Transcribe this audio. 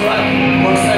That's right.